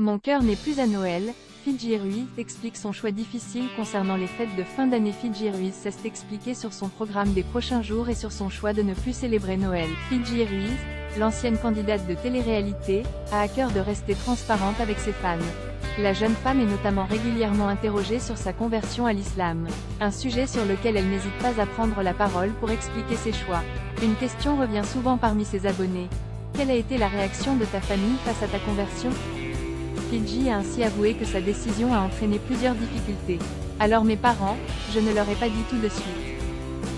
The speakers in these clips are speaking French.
Mon cœur n'est plus à Noël, Fidji Ruiz explique son choix difficile concernant les fêtes de fin d'année Fidji Ruiz s'est expliqué sur son programme des prochains jours et sur son choix de ne plus célébrer Noël. Fidji Ruiz, l'ancienne candidate de télé-réalité, a à cœur de rester transparente avec ses fans. La jeune femme est notamment régulièrement interrogée sur sa conversion à l'islam, un sujet sur lequel elle n'hésite pas à prendre la parole pour expliquer ses choix. Une question revient souvent parmi ses abonnés. Quelle a été la réaction de ta famille face à ta conversion? Fidji a ainsi avoué que sa décision a entraîné plusieurs difficultés. Alors mes parents, je ne leur ai pas dit tout de suite.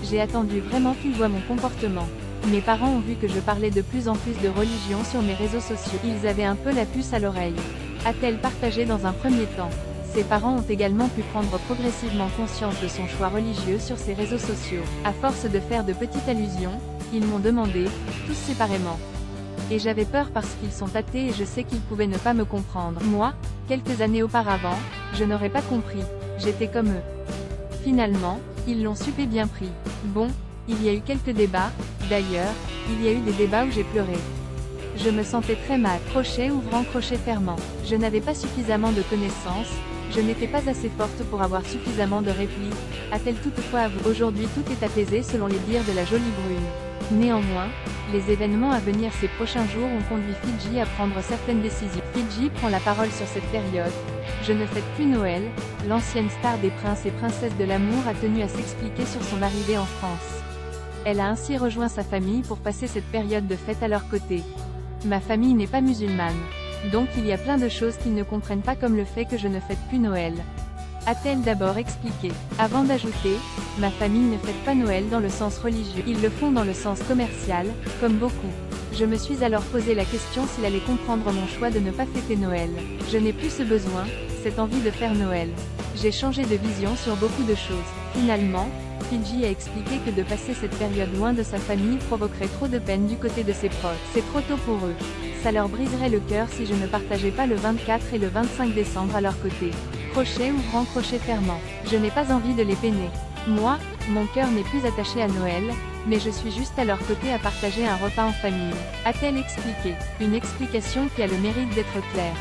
J'ai attendu vraiment qu'ils voient mon comportement. Mes parents ont vu que je parlais de plus en plus de religion sur mes réseaux sociaux. Ils avaient un peu la puce à l'oreille. A-t-elle partagé dans un premier temps Ses parents ont également pu prendre progressivement conscience de son choix religieux sur ses réseaux sociaux. À force de faire de petites allusions, ils m'ont demandé, tous séparément. Et j'avais peur parce qu'ils sont athées et je sais qu'ils pouvaient ne pas me comprendre. Moi, quelques années auparavant, je n'aurais pas compris. J'étais comme eux. Finalement, ils l'ont super bien pris. Bon, il y a eu quelques débats, d'ailleurs, il y a eu des débats où j'ai pleuré. Je me sentais très mal, crochet ouvrant, crochet fermant. Je n'avais pas suffisamment de connaissances, je n'étais pas assez forte pour avoir suffisamment de répliques, a-t-elle toutefois avoué. Aujourd'hui tout est apaisé selon les dires de la jolie brune. Néanmoins, les événements à venir ces prochains jours ont conduit Fidji à prendre certaines décisions. Fidji prend la parole sur cette période. Je ne fête plus Noël, l'ancienne star des princes et princesses de l'amour a tenu à s'expliquer sur son arrivée en France. Elle a ainsi rejoint sa famille pour passer cette période de fête à leur côté. Ma famille n'est pas musulmane. Donc il y a plein de choses qu'ils ne comprennent pas comme le fait que je ne fête plus Noël. A-t-elle d'abord expliqué, avant d'ajouter, ma famille ne fête pas Noël dans le sens religieux, ils le font dans le sens commercial, comme beaucoup. Je me suis alors posé la question s'il allait comprendre mon choix de ne pas fêter Noël. Je n'ai plus ce besoin, cette envie de faire Noël. J'ai changé de vision sur beaucoup de choses. Finalement, Fidji a expliqué que de passer cette période loin de sa famille provoquerait trop de peine du côté de ses proches. C'est trop tôt pour eux. Ça leur briserait le cœur si je ne partageais pas le 24 et le 25 décembre à leur côté. Ouvrant crochet fermant. Je n'ai pas envie de les peiner. Moi, mon cœur n'est plus attaché à Noël, mais je suis juste à leur côté à partager un repas en famille. A-t-elle expliqué Une explication qui a le mérite d'être claire.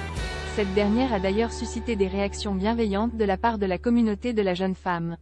Cette dernière a d'ailleurs suscité des réactions bienveillantes de la part de la communauté de la jeune femme.